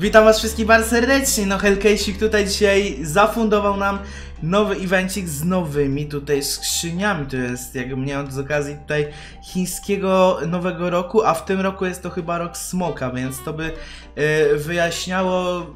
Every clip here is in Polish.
Witam was wszystkich bardzo serdecznie, no Hellcase'ik tutaj dzisiaj zafundował nam nowy evencik z nowymi tutaj skrzyniami, to jest jak miałem z okazji tutaj chińskiego nowego roku, a w tym roku jest to chyba rok smoka, więc to by e, wyjaśniało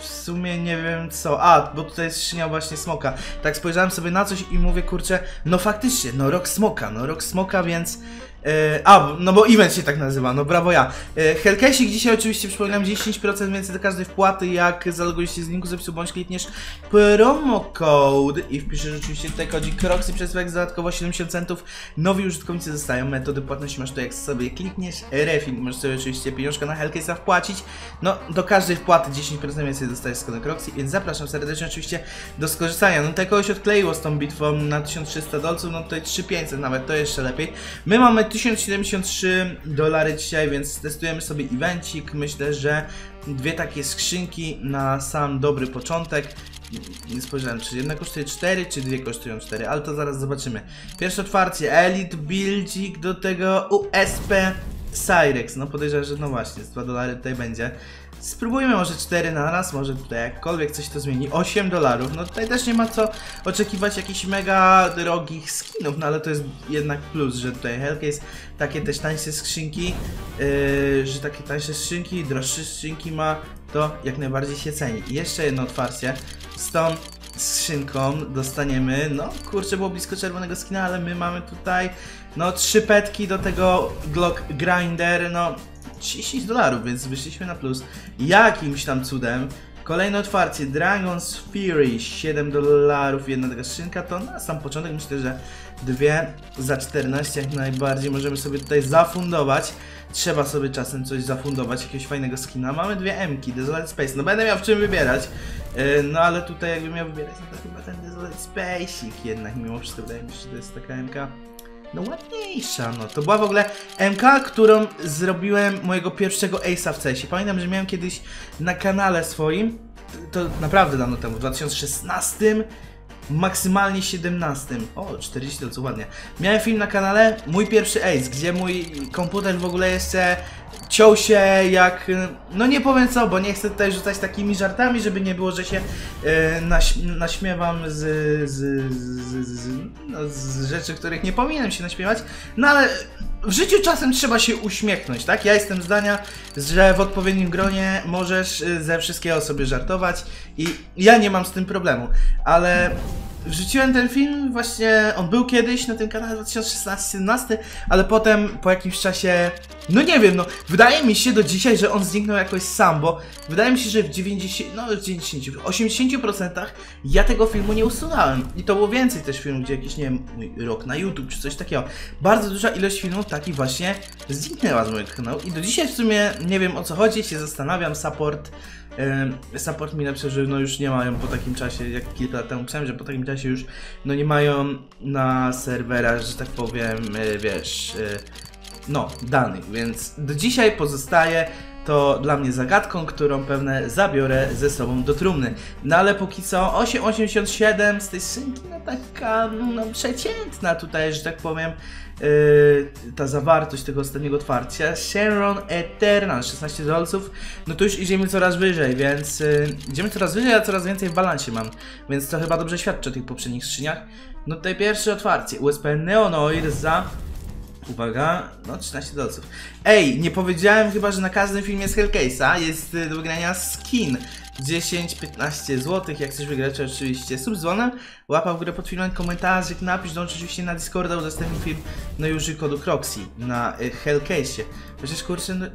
w sumie nie wiem co, a, bo tutaj jest skrzynia właśnie smoka, tak spojrzałem sobie na coś i mówię kurczę, no faktycznie, no rok smoka, no rok smoka, więc E, a, no bo event się tak nazywa, no brawo ja. E, Hellcase'ik dzisiaj oczywiście przypominam 10% więcej do każdej wpłaty, jak zalogujesz się z linku zapisu bądź klikniesz promo code i wpiszesz oczywiście tutaj kodzik Croxy przez dodatkowo 70 centów. Nowi użytkownicy dostają metody płatności, masz to jak sobie klikniesz refin, możesz sobie oczywiście pieniążka na Hellcase'a wpłacić. No, do każdej wpłaty 10% więcej dostajesz z kodem Croxy, więc zapraszam serdecznie oczywiście do skorzystania. No tutaj kogoś odkleiło z tą bitwą na 1300 dolców, no tutaj 3500 nawet, to jeszcze lepiej. My mamy 1073 dolary dzisiaj, więc testujemy sobie evencik. Myślę, że dwie takie skrzynki na sam dobry początek. Nie spojrzałem, czy jedna kosztuje 4, czy dwie kosztują 4, ale to zaraz zobaczymy. Pierwsze otwarcie, Elite Buildzik, do tego USP Cyrex. No podejrzewam, że no właśnie, z 2 dolary tutaj będzie. Spróbujmy może 4 na raz, może tutaj jakkolwiek coś to zmieni. 8 dolarów, no tutaj też nie ma co oczekiwać jakichś mega drogich skinów, no ale to jest jednak plus, że tutaj Hellcase takie też tańsze skrzynki, yy, że takie tańsze skrzynki, droższe skrzynki ma, to jak najbardziej się ceni. I jeszcze jedno otwarcie z tą skrzynką dostaniemy, no kurczę było blisko czerwonego skina, ale my mamy tutaj no trzy petki do tego Glock Grinder, no 30 dolarów, więc wyszliśmy na plus. Jakimś tam cudem. Kolejne otwarcie, Dragon's Fury, 7 dolarów, jedna taka skrzynka, to na sam początek myślę, że dwie za 14 jak najbardziej możemy sobie tutaj zafundować. Trzeba sobie czasem coś zafundować, jakiegoś fajnego skina. Mamy dwie M-ki, Desolate Space, no będę miał w czym wybierać. Yy, no ale tutaj jakbym miał wybierać, no to chyba ten Desolate Space'ik jednak, mimo wszystko wydaje mi się, że to jest taka M-ka no ładniejsza, no. To była w ogóle MK, którą zrobiłem mojego pierwszego Ace'a w CS. Pamiętam, że miałem kiedyś na kanale swoim, to naprawdę dawno temu, w 2016, maksymalnie 17. O, 40 to co ładnie. Miałem film na kanale, mój pierwszy Ace, gdzie mój komputer w ogóle jeszcze ciął się jak, no nie powiem co, bo nie chcę tutaj rzucać takimi żartami, żeby nie było, że się e, naś, naśmiewam z, z, z, z, no, z rzeczy, których nie powinienem się naśmiewać, no ale w życiu czasem trzeba się uśmiechnąć, tak? Ja jestem zdania, że w odpowiednim gronie możesz y, ze wszystkiego sobie żartować i ja nie mam z tym problemu, ale wrzuciłem ten film, właśnie on był kiedyś na tym kanale 2016-17, ale potem po jakimś czasie, no nie wiem, no wydaje mi się do dzisiaj, że on zniknął jakoś sam, bo wydaje mi się, że w 90, no w 90, w 80% ja tego filmu nie usunąłem i to było więcej też filmów, gdzie jakiś, nie wiem, mój rok na YouTube czy coś takiego. Bardzo duża ilość filmów takich właśnie zniknęła z mojego kanału i do dzisiaj w sumie nie wiem o co chodzi, się zastanawiam, support Support mi napisał, że no już nie mają po takim czasie, jak kilka lat temu pisałem, że po takim czasie już no nie mają na serwerach, że tak powiem, e, wiesz, e, no, danych, więc do dzisiaj pozostaje to dla mnie zagadką, którą pewnie zabiorę ze sobą do trumny. No ale póki co 8,87 z tej szynki, no taka no, przeciętna tutaj, że tak powiem, ta zawartość tego ostatniego otwarcia. Sharon Eternal, 16 dolców, no to już idziemy coraz wyżej, więc yy, idziemy coraz wyżej, a coraz więcej w balansie mam, więc to chyba dobrze świadczy o tych poprzednich skrzyniach. No tutaj pierwsze otwarcie, USB Neonoir za Uwaga, no 13 dolców. Ej, nie powiedziałem chyba, że na każdym filmie z Hellcase'a jest y, do wygrania skin. 10-15 zł, jak chcesz wygrać oczywiście sub dzwonem, łapa w górę pod filmem, komentarzyk, napisz, dołącz oczywiście na Discorda, udostępnij film, no i użyj kodu Croxy na y, Hellcase'ie. Przecież kurczę, no,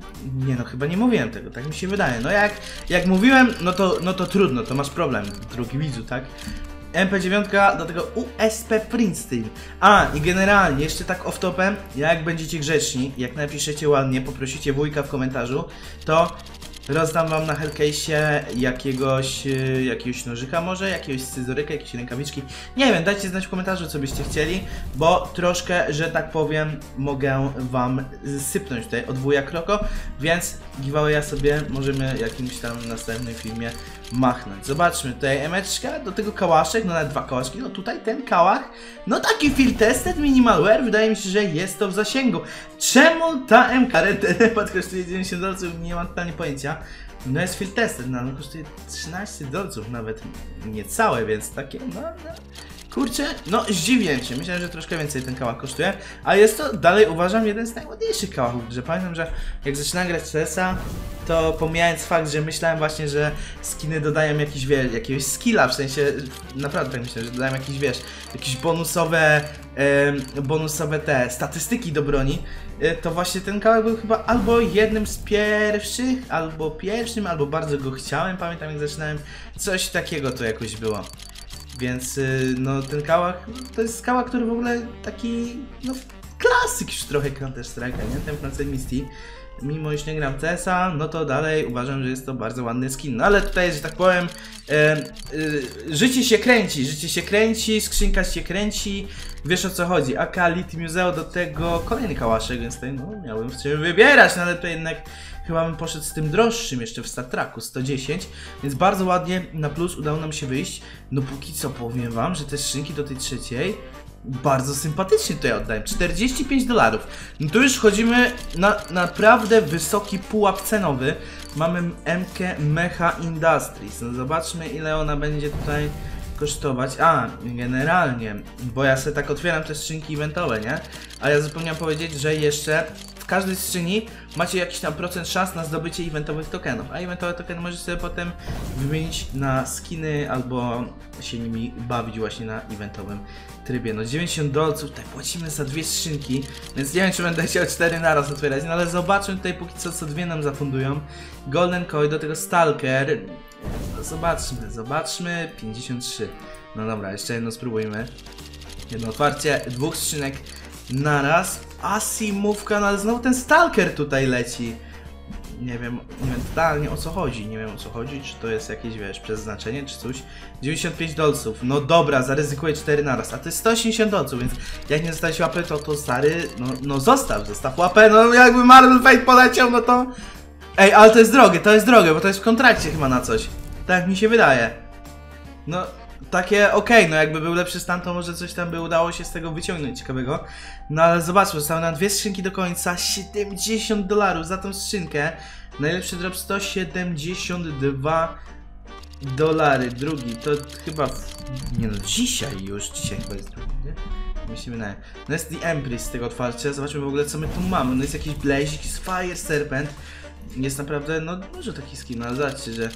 nie no, chyba nie mówiłem tego, tak mi się wydaje. No jak, jak mówiłem, no to, no to trudno, to masz problem, drugi widzu, tak? MP9 do tego USP Princeton. A, i generalnie, jeszcze tak off-topem, jak będziecie grzeczni, jak napiszecie ładnie, poprosicie wujka w komentarzu, to rozdam wam na Hellcase'ie jakiegoś, y, jakiegoś nożyka może, jakiegoś scyzoryka, jakieś rękawiczki. Nie wiem, dajcie znać w komentarzu, co byście chcieli, bo troszkę, że tak powiem, mogę wam sypnąć tutaj od wuja Kroko, więc giveawaya sobie możemy jakimś tam następnym filmie machnąć. Zobaczmy, tutaj emeczka, do tego kałaszek, no nawet dwa kałaszki, no tutaj ten kałach, no taki field tested minimalware, wydaje mi się, że jest to w zasięgu. Czemu ta MK Red kosztuje 90 dolców, nie mam totalnie pojęcia. No jest field tested, no ale kosztuje 13 dolców nawet, niecałe, więc takie, no, no. Kurczę, no zdziwiłem się, myślałem, że troszkę więcej ten kałach kosztuje, a jest to dalej uważam jeden z najładniejszych kałachów, że pamiętam, że jak zaczynałem grać CS-a, to pomijając fakt, że myślałem właśnie, że skiny dodają jakiś, wie, jakiegoś skilla, w sensie, naprawdę tak myślę, że dodają jakieś, wiesz, jakieś bonusowe, em, bonusowe te statystyki do broni, e, to właśnie ten kawałek był chyba albo jednym z pierwszych, albo pierwszym, albo bardzo go chciałem, pamiętam jak zaczynałem, coś takiego to jakoś było. Więc y, no ten kałach, no, to jest kałach, który w ogóle taki, no klasyk już trochę Counter Strike'a, nie? Ten Francis Misty. Mimo iż nie gram CS-a, no to dalej uważam, że jest to bardzo ładny skin. No ale tutaj, że tak powiem, e, e, życie się kręci, życie się kręci, skrzynka się kręci, wiesz o co chodzi. AK Lit Museo do tego kolejny kałaszek, więc tutaj no, miałem w czym wybierać, no ale to jednak chyba bym poszedł z tym droższym jeszcze w Star Treku 110, więc bardzo ładnie na plus udało nam się wyjść. No póki co powiem wam, że te skrzynki do tej trzeciej bardzo sympatycznie tutaj oddaję. 45 dolarów. No tu już wchodzimy na naprawdę wysoki pułap cenowy. Mamy MK Mecha Industries. No zobaczmy ile ona będzie tutaj kosztować. A, generalnie, bo ja sobie tak otwieram te skrzynki eventowe, nie? A ja zapomniałem powiedzieć, że jeszcze każdej skrzyni macie jakiś tam procent szans na zdobycie eventowych tokenów. A eventowe tokeny możecie sobie potem wymienić na skiny albo się nimi bawić właśnie na eventowym trybie. No 90 dolców, tak płacimy za dwie skrzynki, więc nie wiem czy będę chciał cztery naraz otwierać, no ale zobaczmy tutaj póki co co dwie nam zafundują. Golden Coin, do tego Stalker. No zobaczmy, zobaczmy. 53. No dobra, jeszcze jedno spróbujmy. Jedno otwarcie, dwóch skrzynek naraz. Asimówka, no ale znowu ten Stalker tutaj leci. Nie wiem, nie wiem totalnie o co chodzi, nie wiem o co chodzi, czy to jest jakieś, wiesz, przeznaczenie, czy coś. 95 dolców, no dobra, zaryzykuję 4 naraz, a to jest 180 dolców, więc jak nie zostawić łapy, to to stary, no, no zostaw, zostaw łapę, no jakby Marvel Fate poleciał, no to... Ej, ale to jest drogie, to jest drogie, bo to jest w kontrakcie chyba na coś. Tak mi się wydaje. No, takie okej, no jakby był lepszy stan, to może coś tam by udało się z tego wyciągnąć ciekawego. No ale zobaczmy, zostały nam dwie skrzynki do końca, 70 dolarów za tą skrzynkę. Najlepszy drop 172 dolary, drugi, to chyba, nie no, dzisiaj już, dzisiaj chyba jest drugi, nie? Myślimy na. No jest The Empress z tego otwarcia, zobaczmy w ogóle co my tu mamy. No jest jakiś Blaze, jakiś Fire Serpent. Jest naprawdę, no dużo takich skinów, ale zobaczcie, że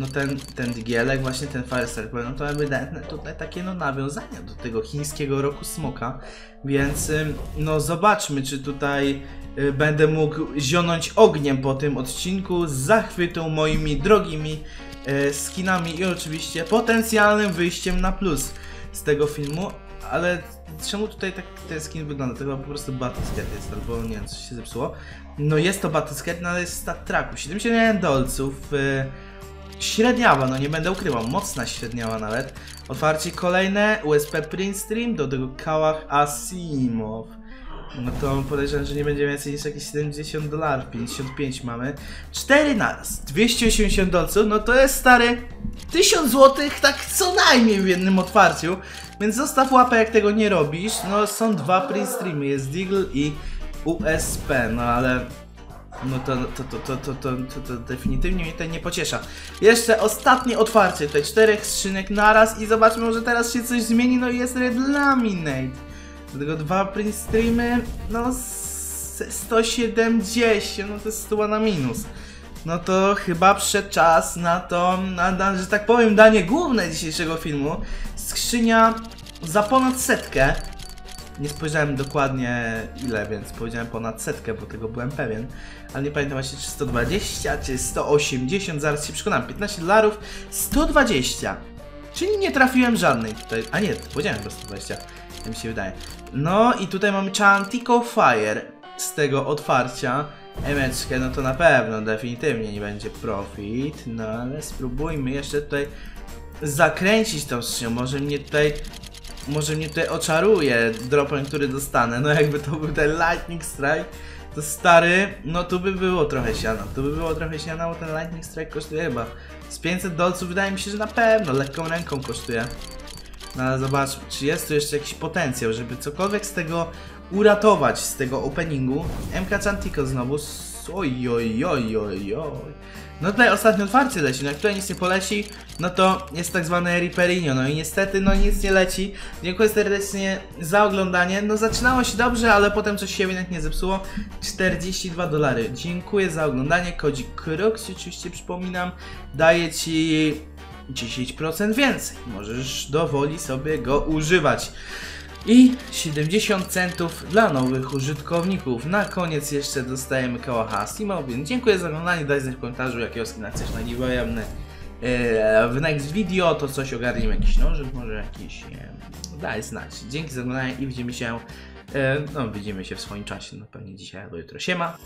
no ten, ten digielek, właśnie ten Fire Serpent, no to ewidentne tutaj takie no nawiązania do tego chińskiego roku smoka, więc no zobaczmy, czy tutaj y, będę mógł zionąć ogniem po tym odcinku z zachwytu moimi drogimi y, skinami i oczywiście potencjalnym wyjściem na plus z tego filmu, ale czemu tutaj tak ten skin wygląda? To chyba po prostu Battlescat jest, albo nie wiem, coś się zepsuło. No jest to Battlescat, no ale jest stat tracku, 71 dolców, y, średniawa, no nie będę ukrywał, mocna średniawa nawet. Otwarcie kolejne, USP Print Stream, do tego Kałach Asimov. No to podejrzewam, że nie będzie więcej niż jakieś 70 dolarów, 55 mamy. 4 naraz, 280 dolców, no to jest stary 1000 złotych tak co najmniej w jednym otwarciu. Więc zostaw łapę jak tego nie robisz. No są dwa print streamy, jest Deagle i USP, no ale no to, to, to, to, to, to, to, to definitywnie mnie to nie pociesza. Jeszcze ostatnie otwarcie, tutaj czterech skrzynek naraz i zobaczmy, może teraz się coś zmieni, no i jest Red Laminate. Do tego dwa print streamy, no z 170, no to jest stuła na minus. No to chyba przyszedł czas na to, na, na, że tak powiem, danie główne dzisiejszego filmu. Skrzynia za ponad setkę. Nie spojrzałem dokładnie ile, więc powiedziałem ponad setkę, bo tego byłem pewien. Ale nie pamiętam właśnie czy 120, czy 180, zaraz się przekonam. 15 dolarów, 120. Czyli nie trafiłem żadnej tutaj. A nie, powiedziałem po 120. Tak mi się wydaje. No i tutaj mamy Chantico Fire z tego otwarcia. Emeczkę, no to na pewno, definitywnie nie będzie profit. No ale spróbujmy jeszcze tutaj zakręcić tą skrzynią. Może mnie tutaj może mnie tutaj oczaruje dropem, który dostanę. No jakby to był ten Lightning Strike, to stary, no tu by było trochę siana. Tu by było trochę siana, bo ten Lightning Strike kosztuje chyba z 500 dolców. Wydaje mi się, że na pewno lekką ręką kosztuje. No ale zobaczmy, czy jest tu jeszcze jakiś potencjał, żeby cokolwiek z tego uratować, z tego openingu. MK Chantico znowu. Oj, oj, oj, oj, oj. No tutaj ostatnio otwarcie leci, no jak tutaj nic nie poleci, no to jest tak zwane Riperinio, no i niestety no nic nie leci. Dziękuję serdecznie za oglądanie, no zaczynało się dobrze, ale potem coś się ewidentnie zepsuło. 42 dolary, dziękuję za oglądanie, kodzik KROX oczywiście przypominam, daje Ci 10% więcej, możesz dowoli sobie go używać. I 70 centów dla nowych użytkowników. Na koniec jeszcze dostajemy kałacha Simo, więc dziękuję za oglądanie. Daj znać w komentarzu, jakiego skina chcesz na. E, W next video to coś ogarniemy, jakiś nożyk, może jakiś... Daj znać. Dzięki za oglądanie i widzimy się... e, No, widzimy się w swoim czasie, no pewnie dzisiaj albo jutro. Siema!